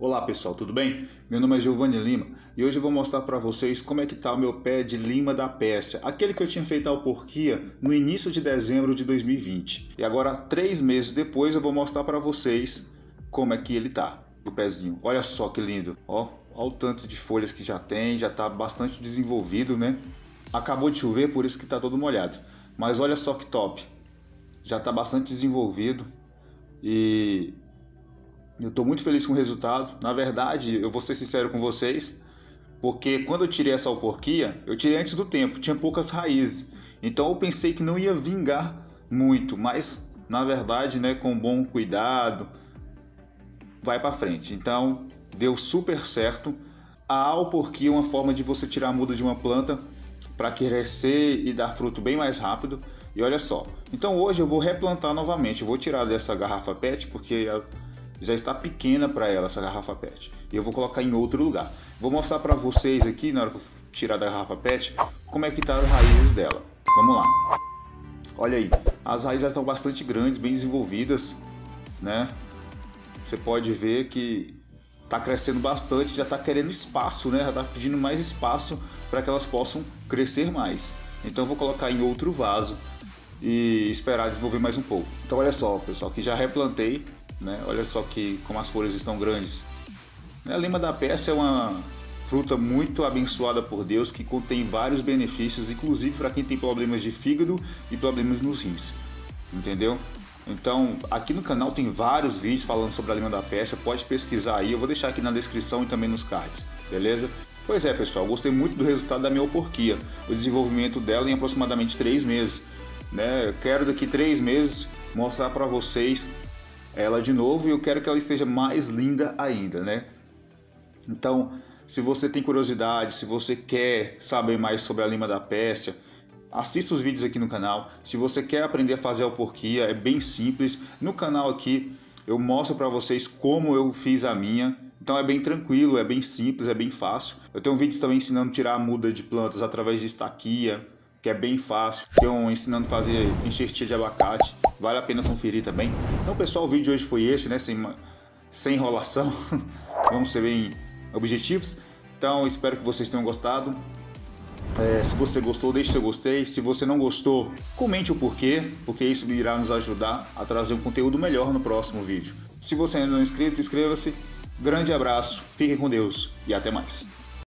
Olá pessoal, tudo bem? Meu nome é Giovanni Lima e hoje eu vou mostrar para vocês como é que está o meu pé de lima da Pérsia, aquele que eu tinha feito a alporquia no início de dezembro de 2020. E agora, três meses depois, eu vou mostrar para vocês como é que ele tá, o pezinho. Olha só que lindo, ó, olha o tanto de folhas que já tem, já está bastante desenvolvido, né? Acabou de chover, por isso que está todo molhado. Mas olha só que top, já está bastante desenvolvido e eu estou muito feliz com o resultado. Na verdade, eu vou ser sincero com vocês, porque quando eu tirei essa alporquia, eu tirei antes do tempo, tinha poucas raízes. Então eu pensei que não ia vingar muito, mas na verdade, né, com bom cuidado, vai para frente. Então, deu super certo. A alporquia é uma forma de você tirar a muda de uma planta para crescer e dar fruto bem mais rápido. E olha só. Então hoje eu vou replantar novamente. Eu vou tirar dessa garrafa PET porque já está pequena para ela essa garrafa PET. E eu vou colocar em outro lugar. Vou mostrar para vocês aqui, na hora que eu tirar da garrafa PET, como é que tá as raízes dela. Vamos lá. Olha aí, as raízes já estão bastante grandes, bem desenvolvidas, né? Você pode ver que está crescendo bastante, já está querendo espaço, né? Já está pedindo mais espaço para que elas possam crescer mais. Então vou colocar em outro vaso e esperar desenvolver mais um pouco. Então olha só, pessoal, que já replantei né? Olha só que como as folhas estão grandes. A lima da peça é uma fruta muito abençoada por Deus que contém vários benefícios, inclusive para quem tem problemas de fígado e problemas nos rins. Entendeu? Então, aqui no canal tem vários vídeos falando sobre a lima da peça, pode pesquisar aí, eu vou deixar aqui na descrição e também nos cards, beleza? Pois é, pessoal, gostei muito do resultado da minha oporquia, o desenvolvimento dela em aproximadamente 3 meses. Né? Quero daqui 3 meses mostrar para vocês ela de novo e eu quero que ela esteja mais linda ainda, né? Então, se você tem curiosidade, se você quer saber mais sobre a lima da Pérsia, assista os vídeos aqui no canal. Se você quer aprender a fazer a alporquia, é bem simples. No canal aqui eu mostro para vocês como eu fiz a minha. Então é bem tranquilo, é bem simples, é bem fácil. Eu tenho vídeos também ensinando a tirar a muda de plantas através de estaquia, que é bem fácil. Tem um ensinando a fazer enxertia de abacate vale a pena conferir também. Então, pessoal, o vídeo de hoje foi esse, né? Sem, sem enrolação, vamos ser bem objetivos. Então, espero que vocês tenham gostado. É, se você gostou, deixe seu gostei. Se você não gostou, comente o porquê, porque isso irá nos ajudar a trazer um conteúdo melhor no próximo vídeo. Se você ainda não é inscrito, inscreva-se. Grande abraço, fiquem com Deus e até mais.